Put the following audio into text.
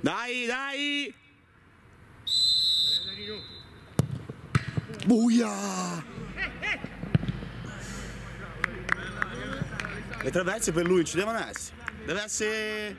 Dai, dai! Buia! Le traverse per lui ci devono essere. Deve essere